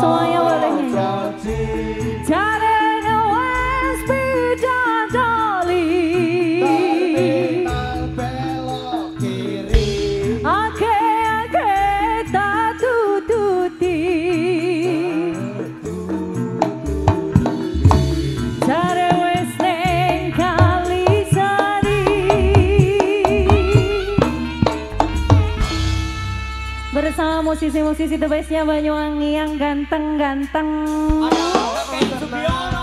所以 musisi-musisi the bestnya Banyuwangi yang ganteng-ganteng. Subiono